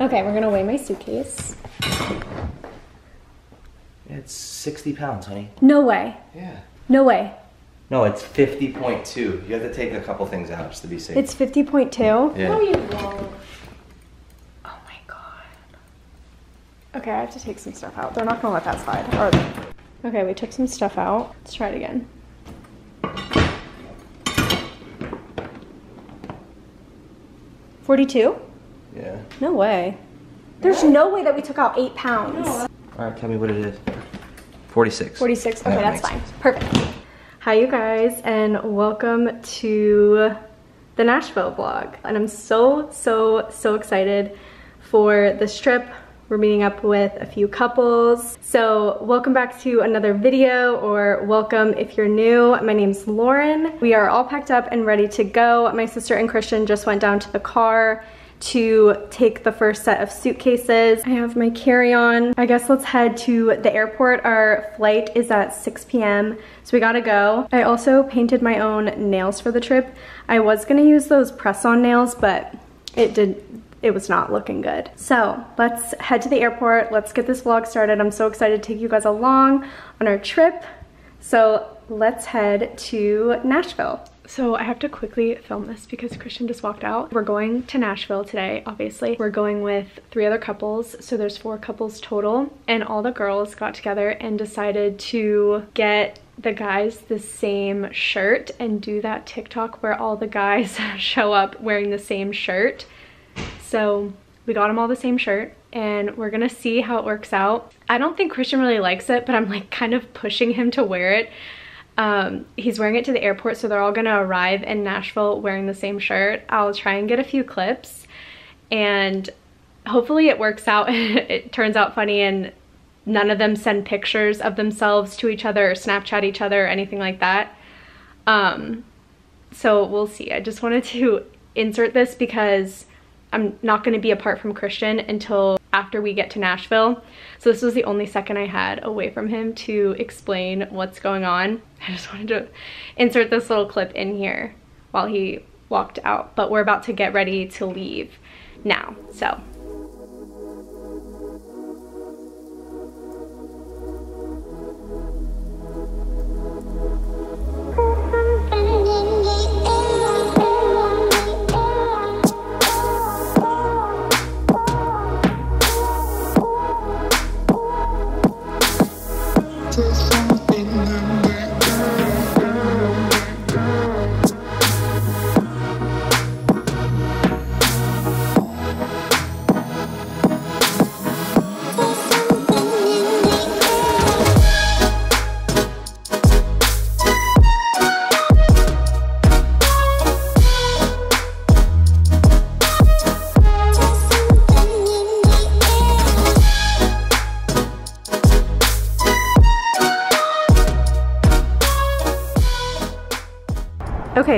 Okay, we're gonna weigh my suitcase. It's 60 pounds, honey. No way. Yeah. No way. No, it's 50.2. You have to take a couple things out just to be safe. It's 50.2? yeah. you won't. Oh my god. Okay, I have to take some stuff out. They're not gonna let that slide, are they? Okay, we took some stuff out. Let's try it again. Forty-two? Yeah. No way. There's no way that we took out eight pounds. All right, tell me what it is. 46. 46. Okay, That that's fine. sense. Perfect. Hi, you guys, and welcome to the Nashville vlog. And I'm so, so, so excited for this trip. We're meeting up with a few couples. So welcome back to another video or welcome if you're new. My name's Lauren. We are all packed up and ready to go. My sister and Christian just went down to the car to take the first set of suitcases. I have my carry-on. I guess let's head to the airport. Our flight is at 6 p.m. So we gotta go. I also painted my own nails for the trip. I was gonna use those press-on nails, but it did it was not looking good. So let's head to the airport. Let's get this vlog started. I'm so excited to take you guys along on our trip. So let's head to Nashville. So I have to quickly film this because Christian just walked out. We're going to Nashville today, obviously. We're going with three other couples, so there's four couples total. And all the girls got together and decided to get the guys the same shirt and do that TikTok where all the guys show up wearing the same shirt. So we got them all the same shirt and we're gonna see how it works out. I don't think Christian really likes it, but I'm like kind of pushing him to wear it. Um, he's wearing it to the airport, so they're all gonna arrive in Nashville wearing the same shirt. I'll try and get a few clips and hopefully it works out. it turns out funny and none of them send pictures of themselves to each other or Snapchat each other or anything like that. Um, so we'll see. I just wanted to insert this because I'm not to be apart from Christian until after we get to Nashville. So this was the only second I had away from him to explain what's going on. I just wanted to insert this little clip in here while he walked out. But we're about to get ready to leave now. So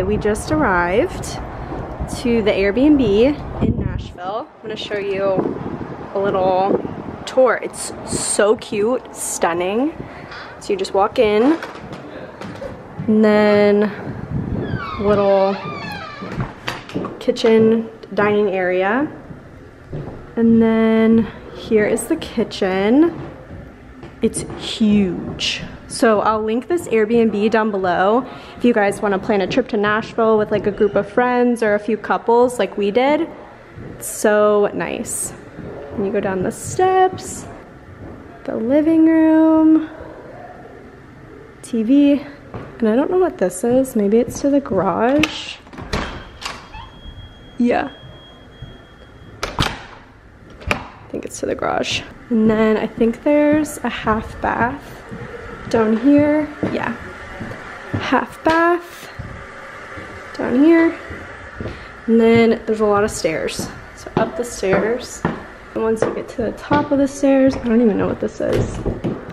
we just arrived to the Airbnb in Nashville. I'm gonna show you a little tour. It's so cute, stunning. So you just walk in, and then little kitchen dining area. And then here is the kitchen. It's huge. So I'll link this Airbnb down below if you guys want to plan a trip to Nashville with like a group of friends or a few couples like we did. It's so nice. And you go down the steps, the living room, TV, and I don't know what this is. Maybe it's to the garage. Yeah. I think it's to the garage. And then I think there's a half bath down here. Yeah. Half bath down here. And then there's a lot of stairs. So up the stairs. And once you get to the top of the stairs, I don't even know what this is.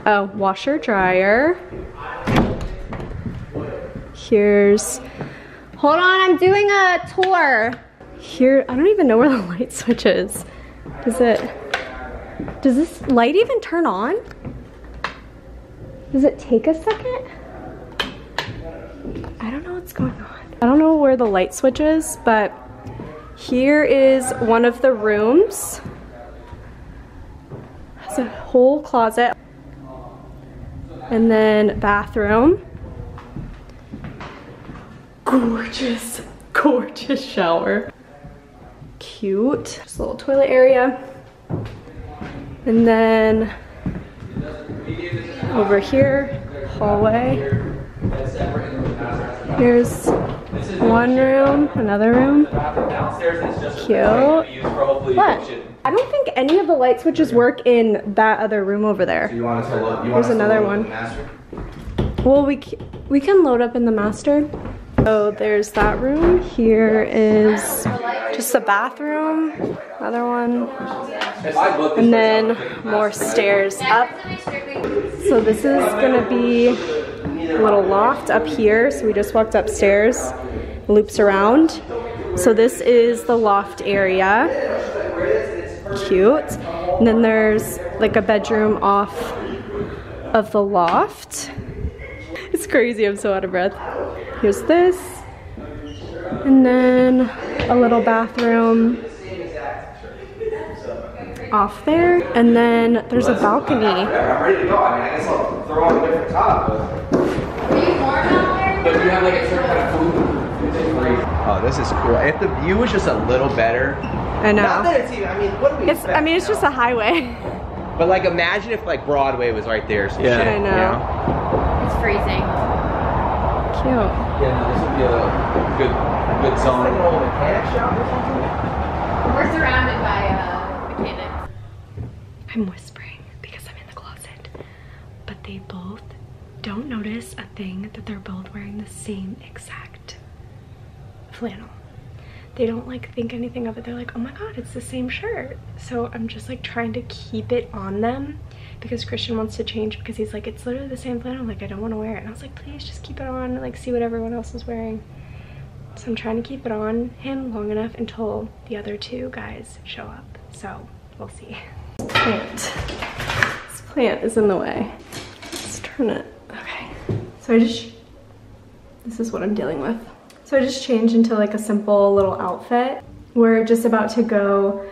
Oh, washer dryer. Here's, hold on, I'm doing a tour. Here, I don't even know where the light switch is. Does it, does this light even turn on? Does it take a second? I don't know what's going on. I don't know where the light switch is, but here is one of the rooms. It's a whole closet. And then bathroom. Gorgeous, gorgeous shower. Cute. Just a little toilet area. And then over here, hallway. Here's one room, another room. Cute. What? I don't think any of the light switches work in that other room over there. So you want to load, you There's another one. Well, we, we can load up in the master. So there's that room. Here is just a bathroom, another one, and then more stairs up. So this is gonna be a little loft up here. So we just walked upstairs, loops around. So this is the loft area. Cute. And then there's like a bedroom off of the loft. It's crazy, I'm so out of breath. Here's this. And then a little bathroom off there. And then there's a balcony. I'm ready to go. I mean, I guess I'll throw on a different top, but. But you have like a certain kind of food. Oh, this is cool. If the view was just a little better. I Not know. that it's even, I mean, what do we It's, I mean, it's you just a highway. But like, imagine if like Broadway was right there. or Some Yeah. shit, I you know. It's freezing. Cute. Yeah, no, this would be a good, good It's like an old mechanic shop or something. We're surrounded by uh, mechanics. I'm whispering because I'm in the closet. But they both don't notice a thing that they're both wearing the same exact flannel. They don't like think anything of it. They're like, oh my god, it's the same shirt. So I'm just like trying to keep it on them because Christian wants to change because he's like, it's literally the same flannel. I'm like, I don't want to wear it. And I was like, please just keep it on, like see what everyone else is wearing. So I'm trying to keep it on him long enough until the other two guys show up. So we'll see. Plant. This plant is in the way. Let's turn it. Okay. So I just, this is what I'm dealing with. So I just changed into like a simple little outfit. We're just about to go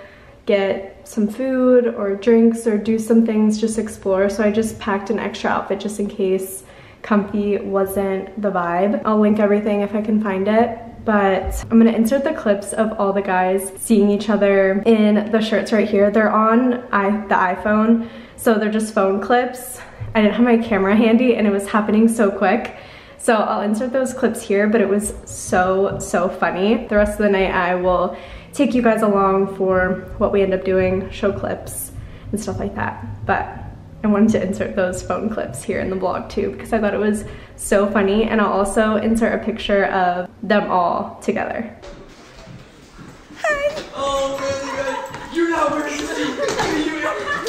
get some food or drinks or do some things, just explore. So I just packed an extra outfit just in case comfy wasn't the vibe. I'll link everything if I can find it. But I'm gonna insert the clips of all the guys seeing each other in the shirts right here. They're on I, the iPhone, so they're just phone clips. I didn't have my camera handy and it was happening so quick. So I'll insert those clips here, but it was so, so funny. The rest of the night I will take you guys along for what we end up doing, show clips and stuff like that. But I wanted to insert those phone clips here in the vlog too because I thought it was so funny and I'll also insert a picture of them all together. Oh, man, you guys, you're not wearing the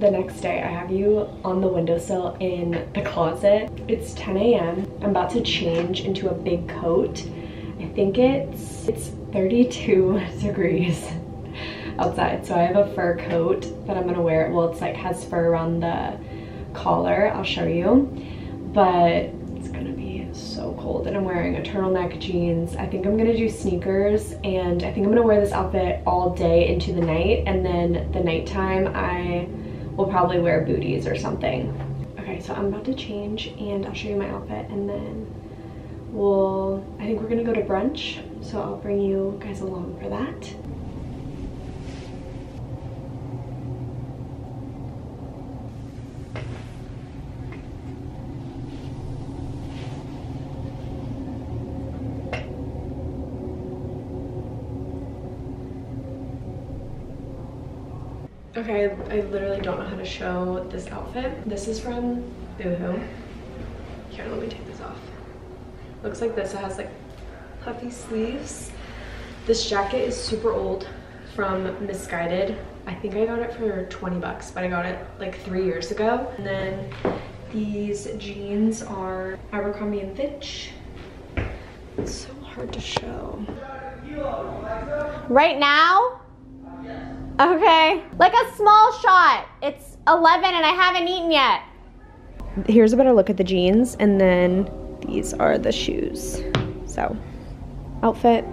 the next day. I have you on the windowsill in the closet. It's 10 a.m. I'm about to change into a big coat. I think it's, it's 32 degrees outside. So I have a fur coat that I'm gonna wear. Well, it's like has fur around the collar. I'll show you. But it's gonna be so cold and I'm wearing a turtleneck jeans. I think I'm gonna do sneakers and I think I'm gonna wear this outfit all day into the night and then the nighttime I will probably wear booties or something. Okay, so I'm about to change and I'll show you my outfit and then we'll, I think we're gonna go to brunch. So I'll bring you guys along for that. Okay, I literally don't know how to show this outfit. This is from Boohoo. Here, let me take this off. Looks like this. It has like puffy sleeves. This jacket is super old from Missguided. I think I got it for 20 bucks, but I got it like three years ago. And then these jeans are Abercrombie & Fitch. It's so hard to show. Right now? Okay. Like a small shot. It's 11 and I haven't eaten yet. Here's a better look at the jeans, and then these are the shoes. So, outfit.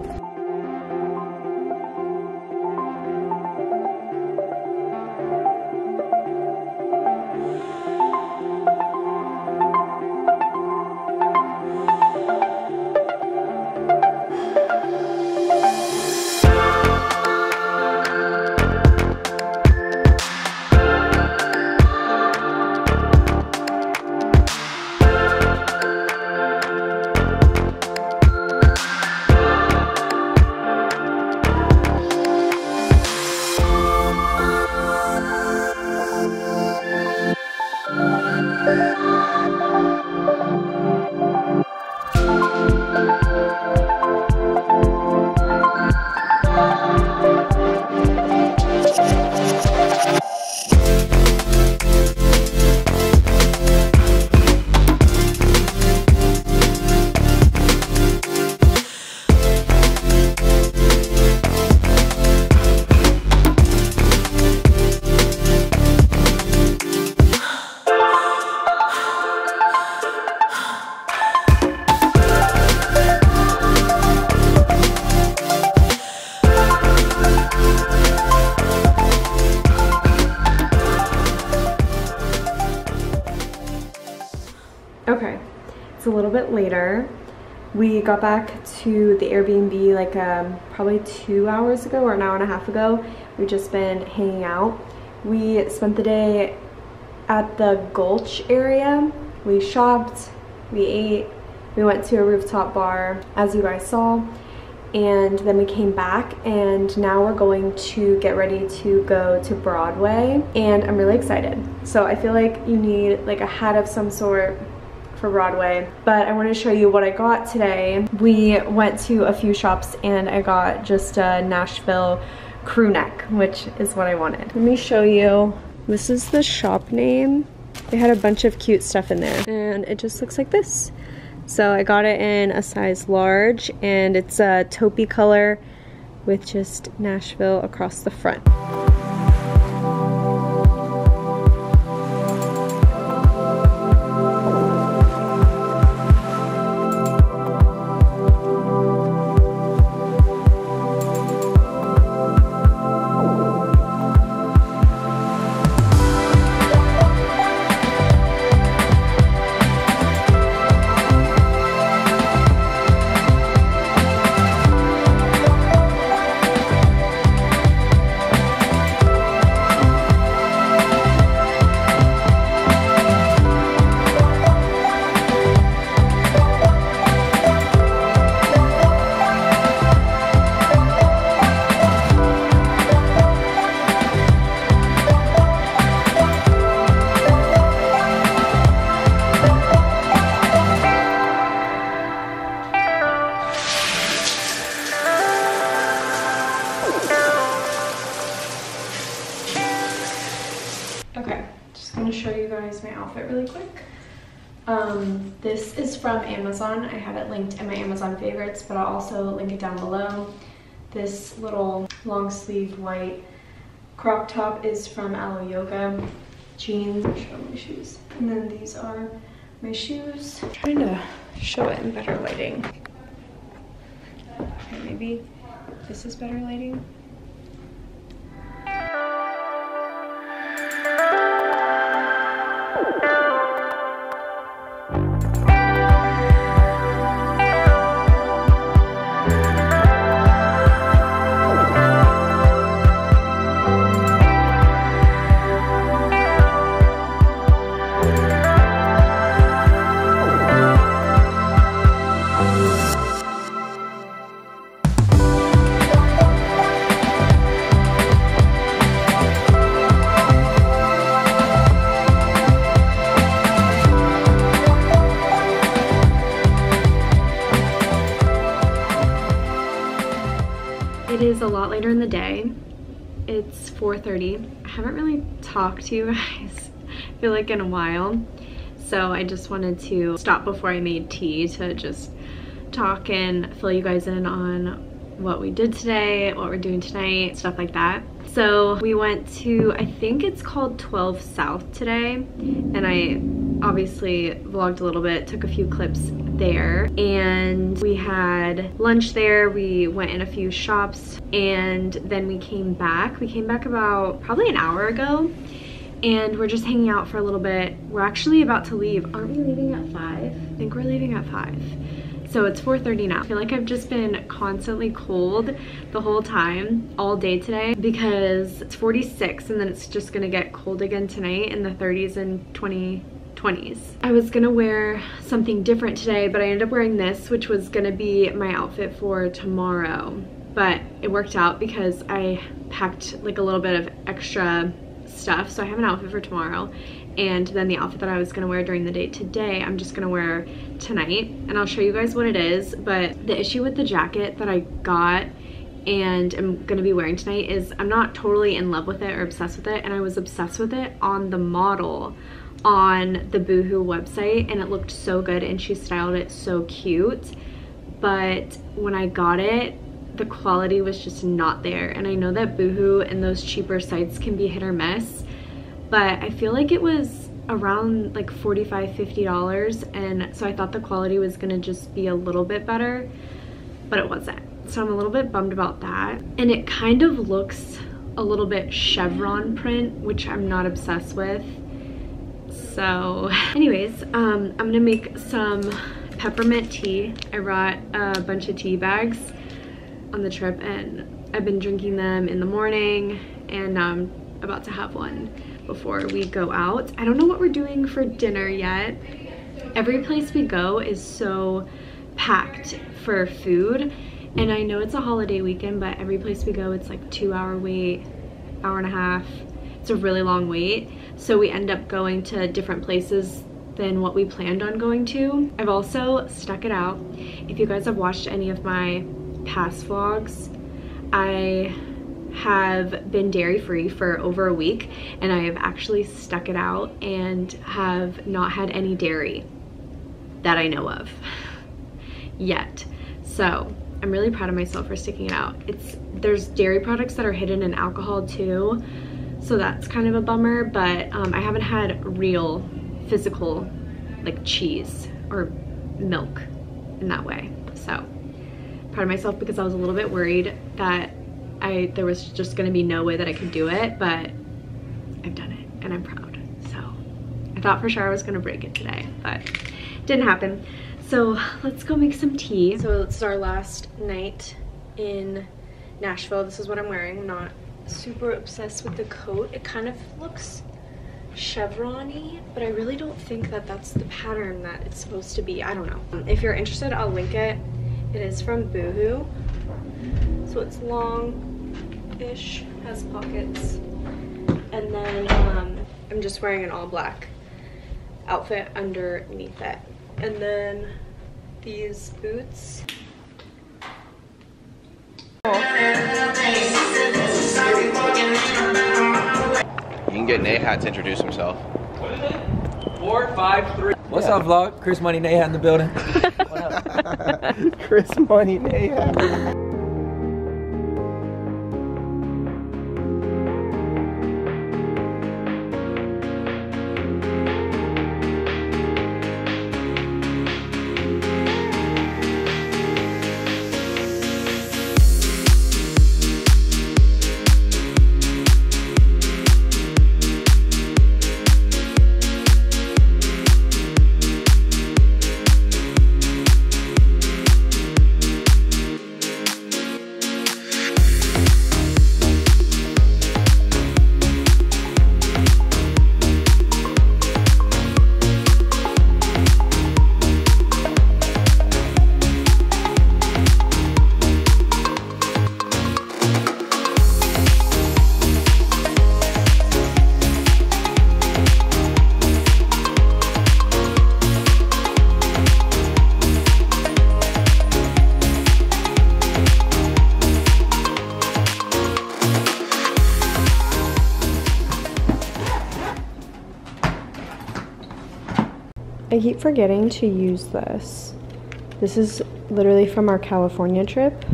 Okay, it's a little bit later. We got back to the Airbnb like um, probably two hours ago or an hour and a half ago. We've just been hanging out. We spent the day at the Gulch area. We shopped, we ate, we went to a rooftop bar, as you guys saw, and then we came back and now we're going to get ready to go to Broadway and I'm really excited. So I feel like you need like a hat of some sort for Broadway. But I want to show you what I got today. We went to a few shops and I got just a Nashville crew neck, which is what I wanted. Let me show you. This is the shop name. They had a bunch of cute stuff in there and it just looks like this. So I got it in a size large and it's a taupey color with just Nashville across the front. Amazon. I have it linked in my Amazon favorites, but I'll also link it down below. This little long sleeve white crop top is from Alo Yoga. Jeans, show my shoes. And then these are my shoes. I'm trying to show it in better lighting. Okay, maybe this is better lighting. It is a lot later in the day. It's 4.30. I haven't really talked to you guys, I feel like in a while. So I just wanted to stop before I made tea to just talk and fill you guys in on what we did today, what we're doing tonight, stuff like that. So we went to, I think it's called 12 South today, and I obviously vlogged a little bit, took a few clips there, and we had lunch there, we went in a few shops, and then we came back. We came back about probably an hour ago, and we're just hanging out for a little bit. We're actually about to leave. Aren't we leaving at 5? I think we're leaving at 5. So it's 4.30 now. I feel like I've just been constantly cold the whole time, all day today, because it's 46 and then it's just gonna get cold again tonight in the 30s and 2020s. I was gonna wear something different today, but I ended up wearing this, which was gonna be my outfit for tomorrow. But it worked out because I packed like a little bit of extra stuff. So I have an outfit for tomorrow and then the outfit that I was gonna wear during the day today, I'm just gonna wear tonight and I'll show you guys what it is. But the issue with the jacket that I got and am gonna be wearing tonight is I'm not totally in love with it or obsessed with it and I was obsessed with it on the model on the Boohoo website and it looked so good and she styled it so cute. But when I got it, the quality was just not there. And I know that Boohoo and those cheaper sites can be hit or miss, but I feel like it was around like 45 50 dollars and so I thought the quality was gonna just be a little bit better but it wasn't so I'm a little bit bummed about that and it kind of looks a little bit chevron print which I'm not obsessed with so anyways um, I'm gonna make some peppermint tea I brought a bunch of tea bags on the trip and I've been drinking them in the morning and I'm about to have one before we go out. I don't know what we're doing for dinner yet. Every place we go is so packed for food and I know it's a holiday weekend but every place we go it's like two hour wait, hour and a half. It's a really long wait so we end up going to different places than what we planned on going to. I've also stuck it out. If you guys have watched any of my past vlogs, I have been dairy free for over a week and I have actually stuck it out and have not had any dairy that I know of yet. So I'm really proud of myself for sticking it out. It's There's dairy products that are hidden in alcohol too, so that's kind of a bummer, but um, I haven't had real physical like cheese or milk in that way. So proud of myself because I was a little bit worried that I there was just gonna be no way that I could do it, but I've done it and I'm proud. So I thought for sure I was gonna break it today, but didn't happen. So let's go make some tea. So it's our last night in Nashville. This is what I'm wearing. Not super obsessed with the coat. It kind of looks chevron-y, but I really don't think that that's the pattern that it's supposed to be. I don't know. If you're interested, I'll link it. It is from Boohoo. So it's long-ish, has pockets. And then um, I'm just wearing an all black outfit underneath it. And then these boots. Can get Nahat to introduce himself. What is it? Four, five, three. What's up, vlog? Chris Money Nahat in the building. Chris Money Nahat. I keep forgetting to use this. This is literally from our California trip,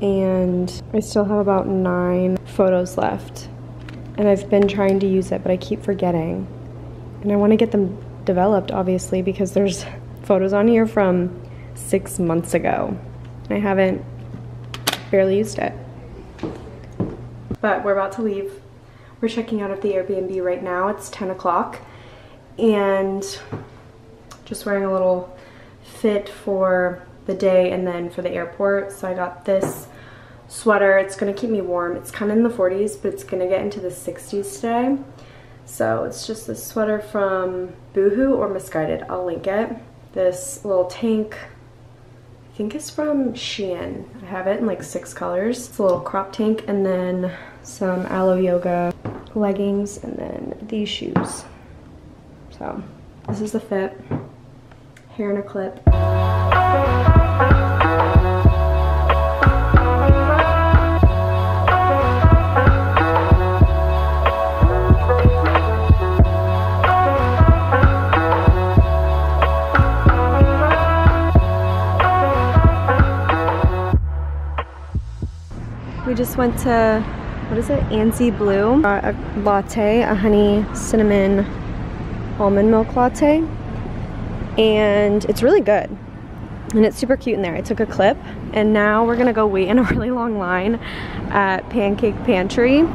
and I still have about nine photos left. And I've been trying to use it, but I keep forgetting. And I want to get them developed, obviously, because there's photos on here from six months ago. I haven't barely used it. But we're about to leave. We're checking out of the Airbnb right now. It's 10 o'clock. And just wearing a little fit for the day and then for the airport. So I got this sweater. It's gonna keep me warm. It's kind of in the 40s, but it's gonna get into the 60s today. So it's just this sweater from Boohoo or Missguided. I'll link it. This little tank, I think it's from Shein. I have it in like six colors. It's a little crop tank and then some Alo Yoga leggings and then these shoes. So this is the fit hair in a clip. We just went to, what is it, Anzie Blue. Uh, a latte, a honey cinnamon almond milk latte and it's really good and it's super cute in there. I took a clip and now we're gonna go wait in a really long line at Pancake Pantry